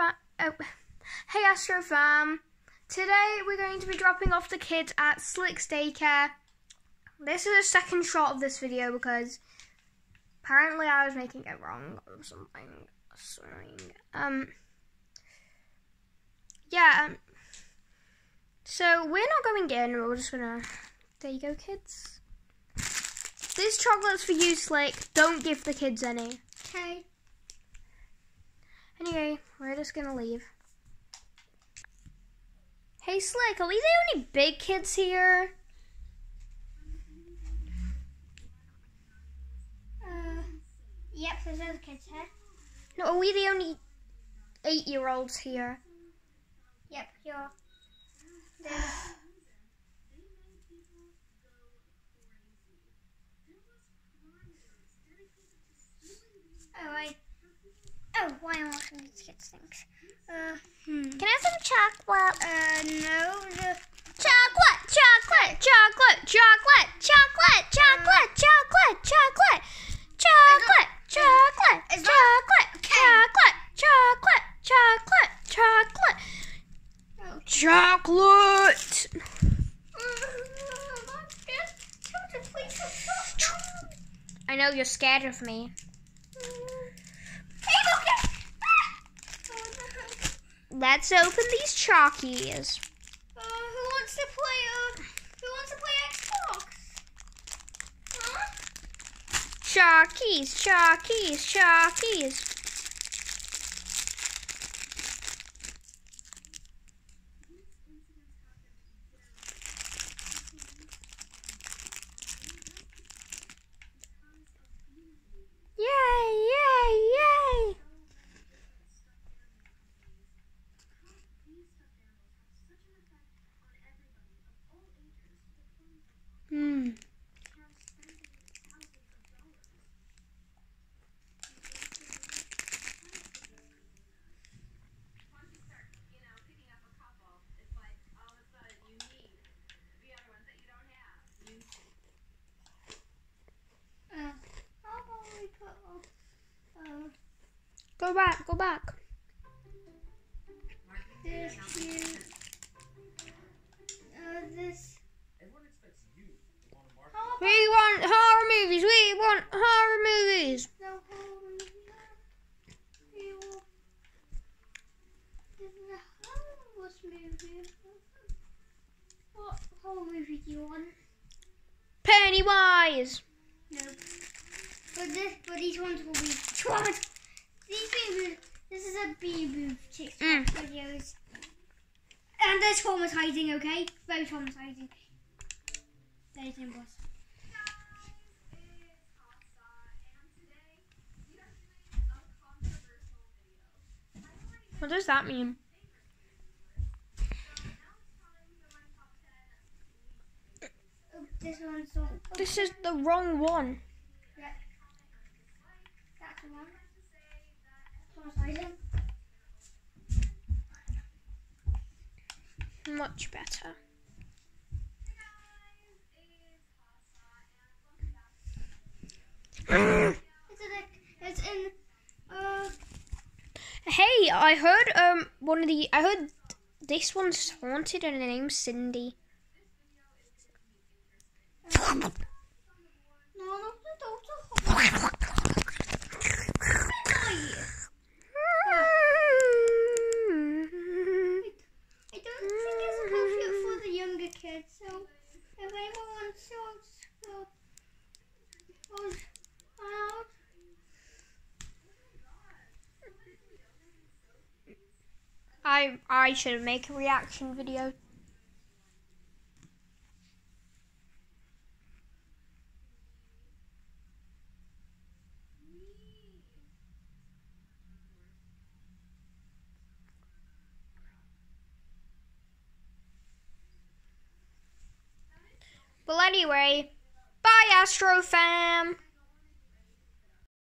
Oh, hey Astro fam. Today we're going to be dropping off the kids at Slick's Daycare. This is a second shot of this video because apparently I was making it wrong or something. Something. Um. Yeah. Um, so we're not going in. We're just gonna. There you go, kids. This chocolate's for you, Slick. Don't give the kids any. Okay. Anyway, we're just gonna leave. Hey, Slick, are we the only big kids here? Uh, yep, there's other kids here. No, are we the only eight-year-olds here? Yep, you're. There's. Oh, I. Oh, why am watching these kids things? Uh, hmm. Can I have some chocolate? Uh, no, the. Chocolate, chocolate, chocolate, chocolate, chocolate, chocolate, chocolate, chocolate, chocolate, chocolate, chocolate, chocolate, chocolate, chocolate, chocolate, Oh. chocolate. I know you're scared of me. Let's open these chalkies. Uh, who wants to play? Uh, who wants to play Xbox? Huh? Chalkies, chalkies, chalkies. Yay, yay, yay. Hmm. Uh, how about we put? Uh, Go back, go back. this. Uh, this. We want horror movies. We want horror movies. movie. What horror movie do you want? Pennywise. No. But this, but these ones will be traumat. These this is a baby TikTok Mm. videos. And they're traumatizing, okay? Very traumatizing. Very simple. What does that mean? Oh, this one's so. This is the wrong one. yeah. That's the one. Much better. Hey, I heard um one of the I heard this one's haunted and her name's Cindy don't. I don't think it's appropriate for the younger kids, so if anyone wants to uh, was out, I I should make a reaction video. Well, anyway, bye, Astro fam.